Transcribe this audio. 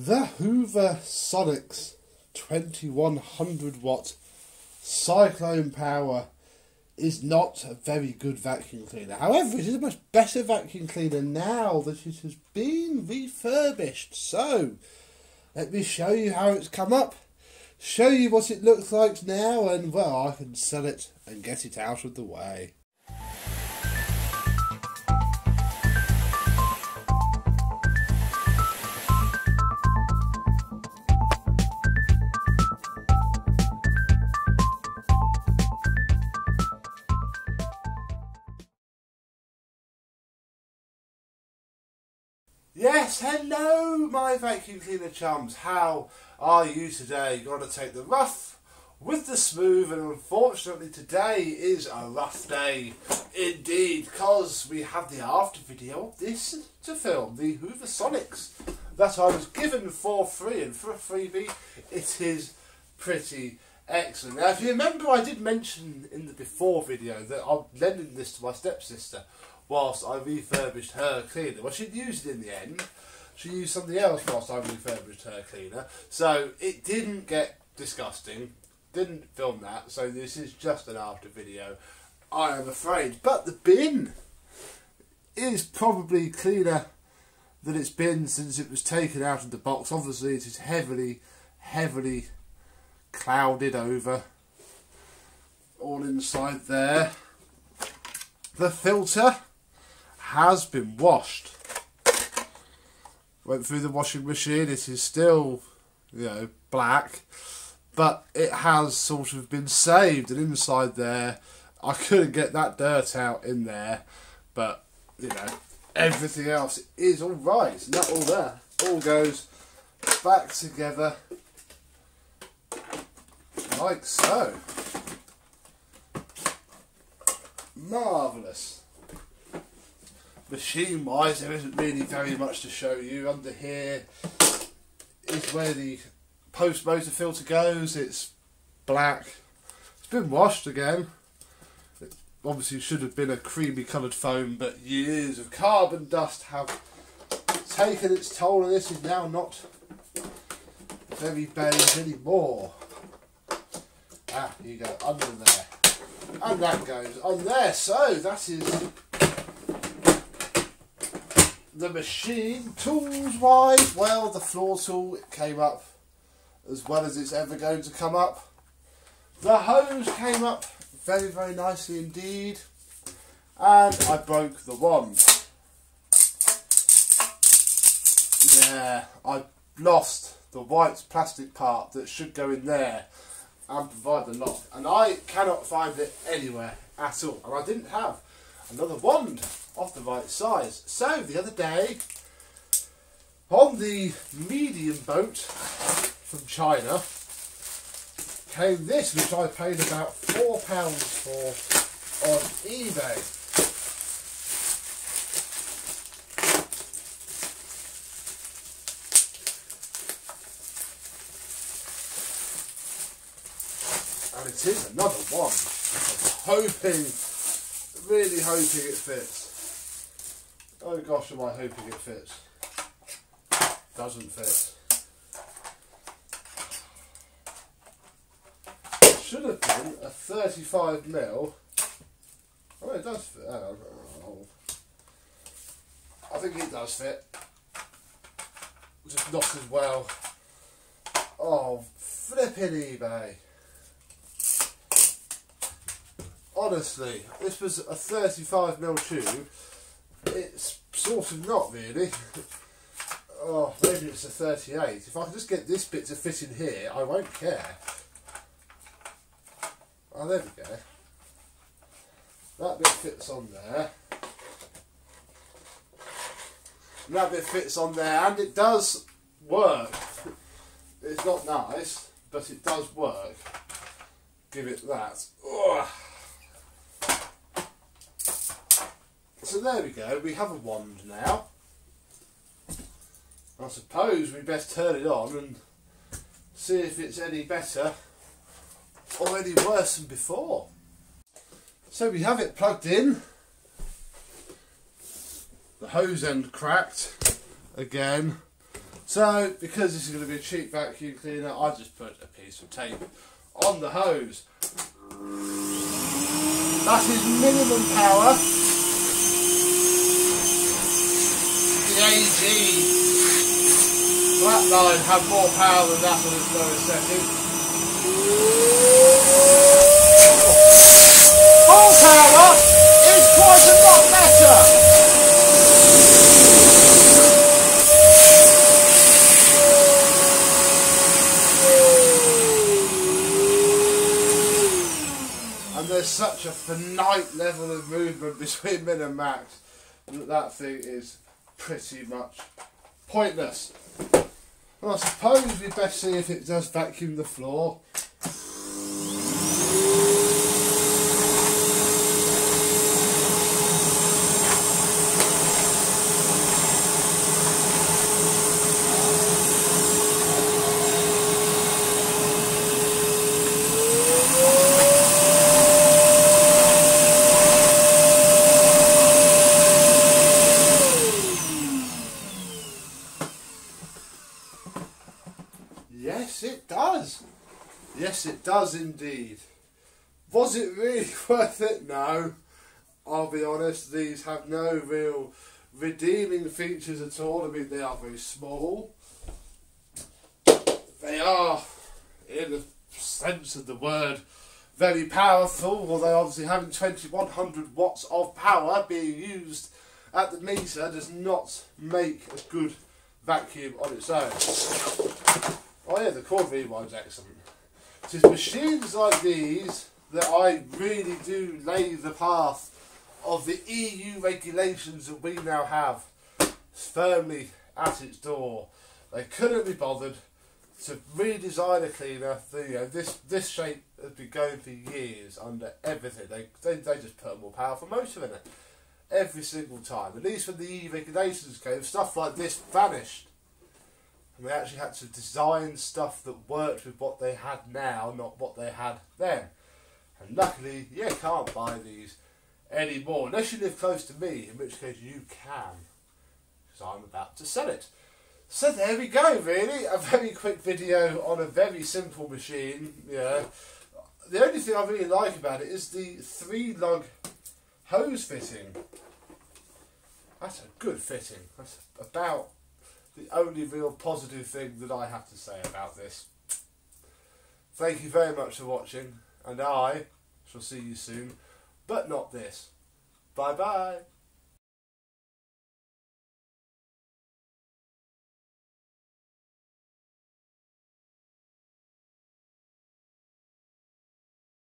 The Hoover Sonix 2100 watt cyclone power is not a very good vacuum cleaner. However, it is a much better vacuum cleaner now that it has been refurbished. So, let me show you how it's come up, show you what it looks like now, and well, I can sell it and get it out of the way. Yes, hello, my vacuum cleaner chums. How are you today? Got to take the rough with the smooth, and unfortunately, today is a rough day indeed because we have the after video of this to film the Hoover Sonix that I was given for free, and for a freebie, it is pretty excellent. Now, if you remember, I did mention in the before video that I'm lending this to my stepsister whilst I refurbished her cleaner. Well, she'd used it in the end. She used something else whilst I refurbished her cleaner. So it didn't get disgusting. Didn't film that. So this is just an after video. I am afraid. But the bin is probably cleaner than it's been since it was taken out of the box. Obviously, it is heavily, heavily clouded over. All inside there. The filter has been washed. Went through the washing machine. It is still, you know, black, but it has sort of been saved. And inside there, I couldn't get that dirt out in there, but you know, everything else is all right. And that all there all goes back together like so. Marvellous machine wise there isn't really very much to show you. Under here is where the post motor filter goes. It's black. It's been washed again. It obviously should have been a creamy coloured foam but years of carbon dust have taken its toll and this is now not very beige anymore. Ah you go under there. And that goes on there. So that is the machine, tools wise, well, the floor tool came up as well as it's ever going to come up. The hose came up very, very nicely indeed. And I broke the wand. Yeah, I lost the white plastic part that should go in there and provide the lock. And I cannot find it anywhere at all. And I didn't have another wand of the right size. So the other day, on the medium boat from China, came this, which I paid about four pounds for on eBay. And it is another one. I'm hoping, really hoping it fits. Oh gosh, am I hoping it fits. Doesn't fit. Should have been a 35 mil. Oh, it does fit. I think it does fit. Just not as well. Oh, flipping eBay. Honestly, this was a 35 mil tube it's sort of not really. oh, maybe it's a 38. If I can just get this bit to fit in here, I won't care. Oh, there we go. That bit fits on there. And that bit fits on there, and it does work. It's not nice, but it does work. Give it that. Ugh. So there we go, we have a wand now. I suppose we best turn it on and see if it's any better or any worse than before. So we have it plugged in. The hose end cracked again. So, because this is going to be a cheap vacuum cleaner, I just put a piece of tape on the hose. That is minimum power. The AG Flatline have more power than that on its lowest setting. Full power is quite a lot better. And there's such a finite level of movement between min and max that that thing is pretty much pointless. Well, I suppose we'd best see if it does vacuum the floor. Yes, it does. Yes, it does indeed. Was it really worth it? No. I'll be honest, these have no real redeeming features at all. I mean, they are very small. They are, in the sense of the word, very powerful, although obviously having 2100 watts of power being used at the meter does not make a good vacuum on its own. Oh yeah, the cord rewind's excellent. It is machines like these that I really do lay the path of the EU regulations that we now have firmly at its door. They couldn't be bothered to redesign a cleaner. The, you know, this this shape has been going for years under everything. They, they they just put more powerful motor in it every single time. At least when the EU regulations came, stuff like this vanished. And they actually had to design stuff that worked with what they had now, not what they had then. And luckily, you can't buy these anymore, unless you live close to me, in which case you can, because I'm about to sell it. So there we go, really. A very quick video on a very simple machine. Yeah. The only thing I really like about it is the three lug hose fitting. That's a good fitting. That's about the only real positive thing that I have to say about this. Thank you very much for watching, and I shall see you soon, but not this. Bye bye.